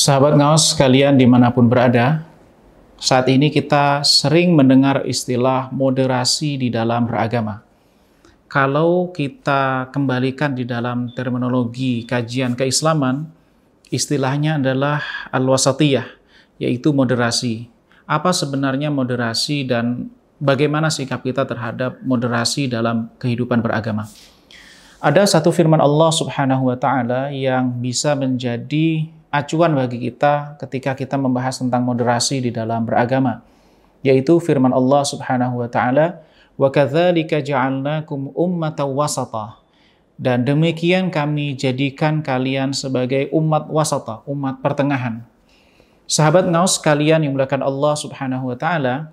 Sahabat ngaos sekalian di mana pun berada, saat ini kita sering mendengar istilah moderasi di dalam beragama. Kalau kita kembalikan di dalam terminologi kajian keislaman, istilahnya adalah al-wasatiyah, yaitu moderasi. Apa sebenarnya moderasi dan bagaimana sikap kita terhadap moderasi dalam kehidupan beragama? Ada satu firman Allah Subhanahu wa taala yang bisa menjadi acuan bagi kita ketika kita membahas tentang moderasi di dalam beragama yaitu firman Allah Subhanahu wa taala wa kadzalika ja'alnakum ummatan wasata dan demikian kami jadikan kalian sebagai umat wasata, umat pertengahan. Sahabat ngaus kalian yang mulakan Allah Subhanahu wa taala,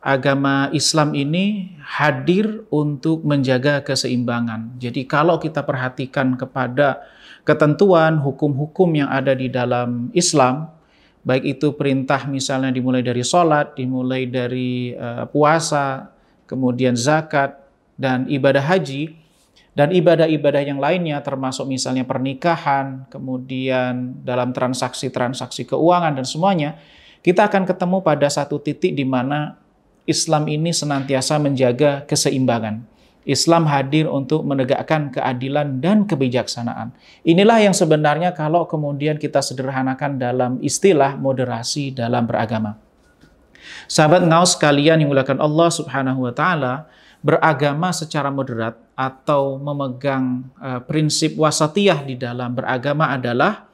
agama Islam ini hadir untuk menjaga keseimbangan. Jadi kalau kita perhatikan kepada ketentuan hukum-hukum yang ada di dalam Islam, baik itu perintah misalnya dimulai dari sholat, dimulai dari uh, puasa, kemudian zakat, dan ibadah haji, dan ibadah-ibadah yang lainnya termasuk misalnya pernikahan, kemudian dalam transaksi-transaksi keuangan dan semuanya, kita akan ketemu pada satu titik di mana Islam ini senantiasa menjaga keseimbangan. Islam hadir untuk menegakkan keadilan dan kebijaksanaan. Inilah yang sebenarnya kalau kemudian kita sederhanakan dalam istilah moderasi dalam beragama. Sahabat ngaus sekalian yang mulakan Allah Subhanahu wa taala, beragama secara moderat atau memegang uh, prinsip wasatiyah di dalam beragama adalah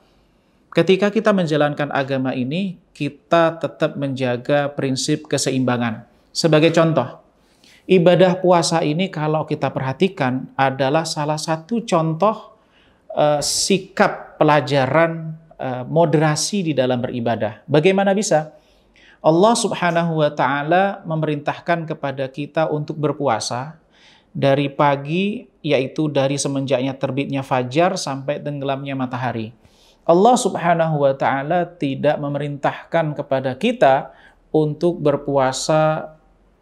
ketika kita menjalankan agama ini, kita tetap menjaga prinsip keseimbangan. Sebagai contoh, Ibadah puasa ini kalau kita perhatikan adalah salah satu contoh uh, sikap pelajaran uh, moderasi di dalam beribadah. Bagaimana bisa? Allah Subhanahu wa taala memerintahkan kepada kita untuk berpuasa dari pagi yaitu dari semenjaknya terbitnya fajar sampai tenggelamnya matahari. Allah Subhanahu wa taala tidak memerintahkan kepada kita untuk berpuasa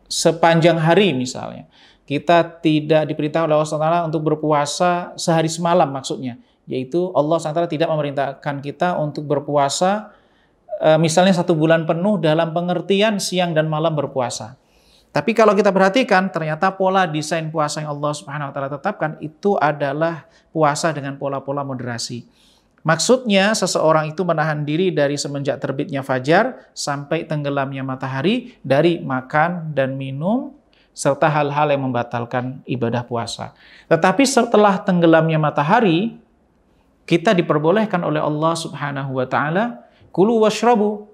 sepanjang hari misalnya. Kita tidak diperintahkan oleh Allah SWT untuk berpuasa sehari semalam maksudnya. Yaitu Allah SWT tidak memerintahkan kita untuk berpuasa eh, misalnya satu bulan penuh dalam pengertian siang dan malam berpuasa. Tapi kalau kita perhatikan, ternyata pola desain puasa yang Allah Subhanahu wa taala tetapkan itu adalah puasa dengan pola-pola moderasi. Maksudnya seseorang itu menahan diri dari semenjak terbitnya fajar sampai tenggelamnya matahari dari makan dan minum serta hal-hal yang membatalkan ibadah puasa. Tetapi setelah tenggelamnya matahari, kita diperbolehkan oleh Allah Subhanahu wa taala kulu washrabu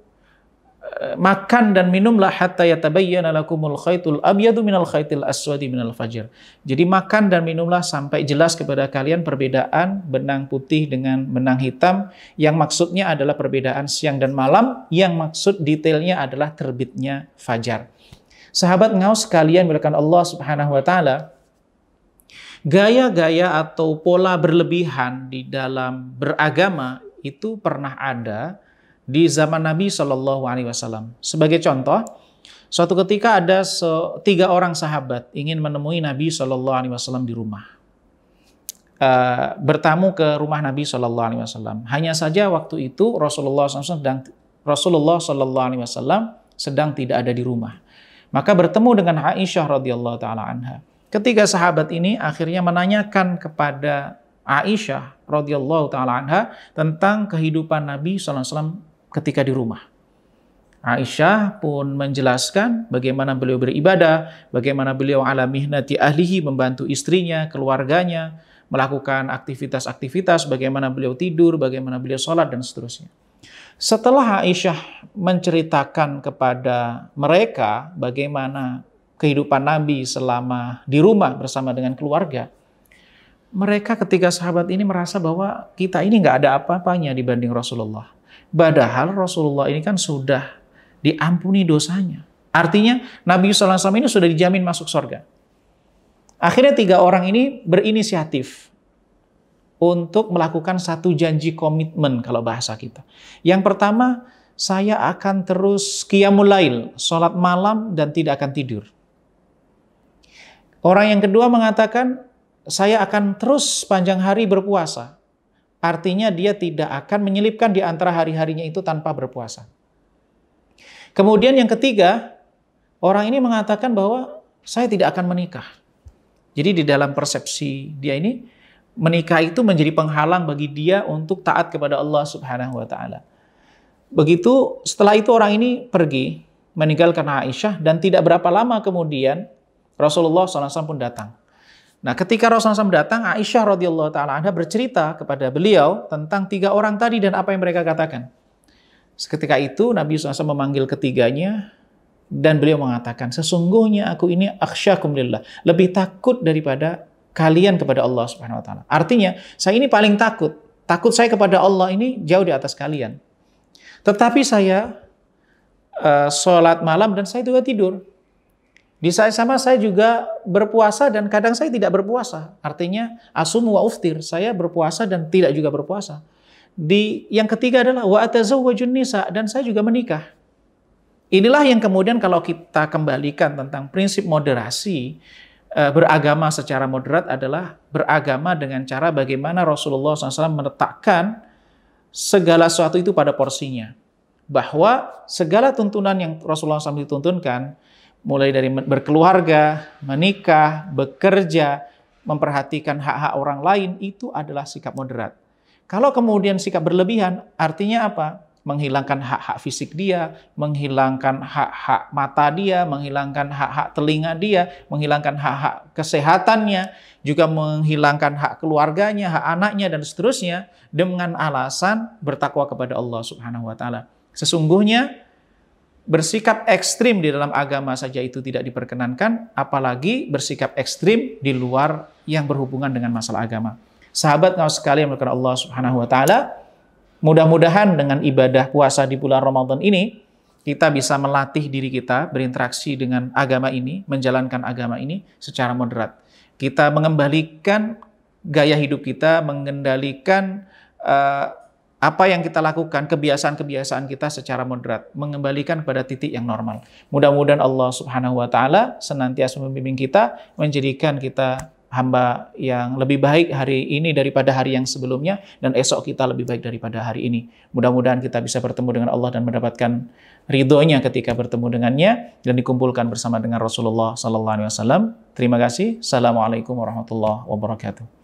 makan dan minumlah hatta yatabayyana lakumul khaitul abyadu minal khaitil aswadi minal fajr. Jadi makan dan minumlah sampai jelas kepada kalian perbedaan benang putih dengan benang hitam yang maksudnya adalah perbedaan siang dan malam, yang maksud detailnya adalah terbitnya fajar. Sahabat ngaus sekalian melakukan Allah Subhanahu wa taala gaya-gaya atau pola berlebihan di dalam beragama itu pernah ada di zaman Nabi Shallallahu Alaihi Wasallam. Sebagai contoh, suatu ketika ada tiga orang sahabat ingin menemui Nabi Shallallahu Alaihi Wasallam di rumah. Uh, bertamu ke rumah Nabi Shallallahu Alaihi Wasallam. Hanya saja waktu itu Rasulullah SAW sedang Rasulullah Shallallahu Alaihi Wasallam sedang tidak ada di rumah. Maka bertemu dengan Aisyah radhiyallahu taala anha. Ketiga sahabat ini akhirnya menanyakan kepada Aisyah radhiyallahu taala anha tentang kehidupan Nabi sallallahu alaihi wasallam ketika di rumah. Aisyah pun menjelaskan bagaimana beliau beribadah, bagaimana beliau ala mihnati ahlihi membantu istrinya, keluarganya, melakukan aktivitas-aktivitas, bagaimana beliau tidur, bagaimana beliau sholat, dan seterusnya. Setelah Aisyah menceritakan kepada mereka bagaimana kehidupan Nabi selama di rumah bersama dengan keluarga, mereka ketika sahabat ini merasa bahwa kita ini nggak ada apa-apanya dibanding Rasulullah. Padahal Rasulullah ini kan sudah diampuni dosanya. Artinya Nabi SAW ini sudah dijamin masuk surga. Akhirnya tiga orang ini berinisiatif untuk melakukan satu janji komitmen kalau bahasa kita. Yang pertama, saya akan terus qiyamul lail, sholat malam dan tidak akan tidur. Orang yang kedua mengatakan, saya akan terus panjang hari berpuasa. Artinya dia tidak akan menyelipkan di antara hari-harinya itu tanpa berpuasa. Kemudian yang ketiga, orang ini mengatakan bahwa saya tidak akan menikah. Jadi di dalam persepsi dia ini menikah itu menjadi penghalang bagi dia untuk taat kepada Allah Subhanahu wa taala. Begitu setelah itu orang ini pergi meninggalkan Aisyah dan tidak berapa lama kemudian Rasulullah SAW pun datang. Nah, ketika Rasulullah SAW datang, Aisyah radhiyallahu taala anha bercerita kepada beliau tentang tiga orang tadi dan apa yang mereka katakan. Seketika itu Nabi SAW memanggil ketiganya dan beliau mengatakan, sesungguhnya aku ini aksyakum lillah, lebih takut daripada kalian kepada Allah Subhanahu wa taala. Artinya, saya ini paling takut. Takut saya kepada Allah ini jauh di atas kalian. Tetapi saya uh, sholat malam dan saya juga tidur. Di saat sama saya juga berpuasa dan kadang saya tidak berpuasa. Artinya asum wa uftir, saya berpuasa dan tidak juga berpuasa. Di yang ketiga adalah wa atazawwajun nisa dan saya juga menikah. Inilah yang kemudian kalau kita kembalikan tentang prinsip moderasi eh, beragama secara moderat adalah beragama dengan cara bagaimana Rasulullah SAW meletakkan segala sesuatu itu pada porsinya. Bahwa segala tuntunan yang Rasulullah SAW dituntunkan, mulai dari berkeluarga, menikah, bekerja, memperhatikan hak-hak orang lain, itu adalah sikap moderat. Kalau kemudian sikap berlebihan, artinya apa? Menghilangkan hak-hak fisik dia, menghilangkan hak-hak mata dia, menghilangkan hak-hak telinga dia, menghilangkan hak-hak kesehatannya, juga menghilangkan hak keluarganya, hak anaknya, dan seterusnya, dengan alasan bertakwa kepada Allah Subhanahu wa Ta'ala. Sesungguhnya bersikap ekstrim di dalam agama saja itu tidak diperkenankan, apalagi bersikap ekstrim di luar yang berhubungan dengan masalah agama. Sahabat sekali sekalian melakukan Allah Subhanahu wa taala, mudah-mudahan dengan ibadah puasa di bulan Ramadan ini kita bisa melatih diri kita berinteraksi dengan agama ini, menjalankan agama ini secara moderat. Kita mengembalikan gaya hidup kita, mengendalikan uh, apa yang kita lakukan, kebiasaan-kebiasaan kita secara moderat, mengembalikan pada titik yang normal. Mudah-mudahan Allah Subhanahu wa taala senantiasa membimbing kita, menjadikan kita hamba yang lebih baik hari ini daripada hari yang sebelumnya dan esok kita lebih baik daripada hari ini. Mudah-mudahan kita bisa bertemu dengan Allah dan mendapatkan ridhonya ketika bertemu dengannya dan dikumpulkan bersama dengan Rasulullah sallallahu alaihi wasallam. Terima kasih. Assalamualaikum warahmatullahi wabarakatuh.